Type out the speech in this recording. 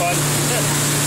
fun.